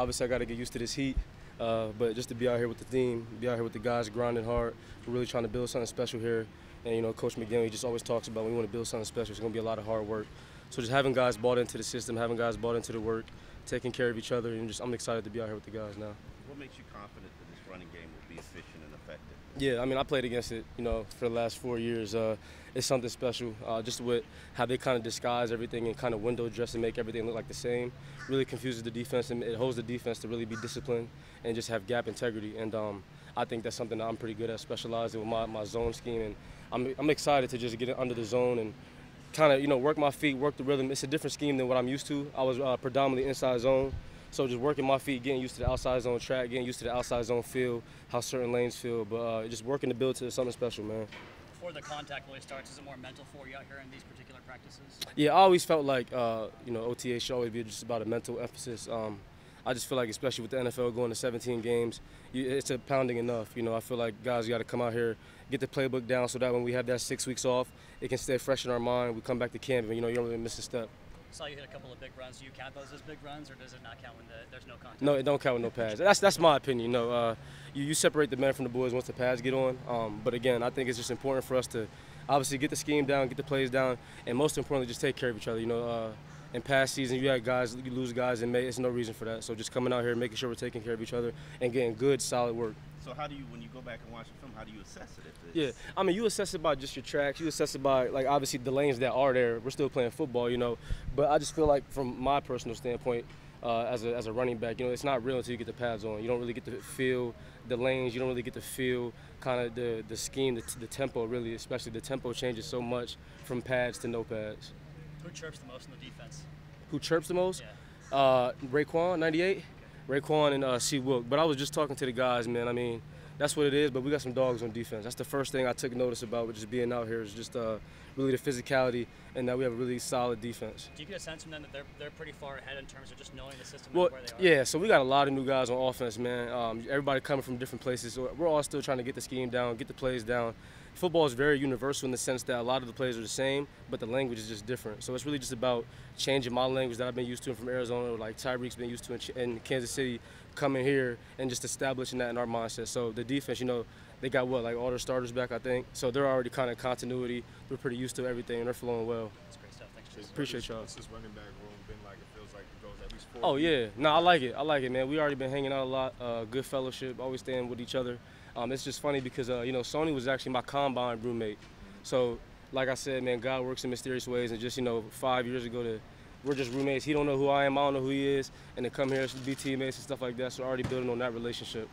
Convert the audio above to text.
Obviously, I got to get used to this heat. Uh, but just to be out here with the team, be out here with the guys grinding hard, we're really trying to build something special here. And you know, Coach McDaniel, he just always talks about we want to build something special, it's going to be a lot of hard work. So just having guys bought into the system, having guys bought into the work, taking care of each other, and just I'm excited to be out here with the guys now. Makes you confident that this running game will be efficient and effective? Yeah, I mean, I played against it, you know, for the last four years. Uh, it's something special. Uh, just with how they kind of disguise everything and kind of window dress and make everything look like the same, really confuses the defense and it holds the defense to really be disciplined and just have gap integrity. And um, I think that's something that I'm pretty good at, specializing with my, my zone scheme. And I'm, I'm excited to just get under the zone and kind of, you know, work my feet, work the rhythm. It's a different scheme than what I'm used to. I was uh, predominantly inside zone. So just working my feet, getting used to the outside zone track, getting used to the outside zone feel, how certain lanes feel, but uh, just working to build to something special, man. Before the contact really starts, is it more mental for you out here in these particular practices? Yeah, I always felt like uh, you know OTA should always be just about a mental emphasis. Um, I just feel like, especially with the NFL going to 17 games, you, it's a pounding enough. You know, I feel like guys got to come out here, get the playbook down, so that when we have that six weeks off, it can stay fresh in our mind. We come back to camp, and you know, you don't really miss a step. Saw you hit a couple of big runs. Do you count those as big runs, or does it not count when the, there's no contact? No, it don't count with no pads. That's that's my opinion. No, uh, you, you separate the men from the boys once the pads get on. Um, but again, I think it's just important for us to obviously get the scheme down, get the plays down, and most importantly, just take care of each other. You know, uh, in past seasons, you had guys, you lose guys in May. It's no reason for that. So just coming out here, making sure we're taking care of each other, and getting good, solid work. So how do you, when you go back and watch the film, how do you assess it? yeah, I mean, you assess it by just your tracks. You assess it by like obviously the lanes that are there. We're still playing football, you know. But I just feel like from my personal standpoint, uh, as a as a running back, you know, it's not real until you get the pads on. You don't really get to feel the lanes. You don't really get to feel kind of the the scheme, the, the tempo. Really, especially the tempo changes so much from pads to no pads. Who chirps the most in the defense? Who chirps the most? Yeah. Uh, Raekwon, 98. Raekwon and uh, C. Wilk. But I was just talking to the guys, man. I mean, that's what it is. But we got some dogs on defense. That's the first thing I took notice about with just being out here is just uh, really the physicality and that we have a really solid defense. Do you get a sense from them that they're, they're pretty far ahead in terms of just knowing the system well, and where they are? Yeah, so we got a lot of new guys on offense, man. Um, everybody coming from different places. So we're all still trying to get the scheme down, get the plays down. Football is very universal in the sense that a lot of the plays are the same, but the language is just different. So it's really just about changing my language that I've been used to from Arizona, like Tyreek's been used to in, in Kansas City, coming here and just establishing that in our mindset. So the defense, you know, they got what like all their starters back, I think. So they're already kind of continuity. They're pretty used to everything, and they're flowing well. That's great stuff. Thanks, Jason. Appreciate y'all. What's this running back room been like? It feels like at. Oh yeah, no, I like it. I like it, man. We already been hanging out a lot. Uh, good fellowship, always staying with each other. Um, it's just funny because uh, you know Sony was actually my combine roommate. So like I said, man, God works in mysterious ways, and just you know five years ago to we're just roommates. He don't know who I am, I don't know who he is, and to come here to be teammates and stuff like that. So already building on that relationship.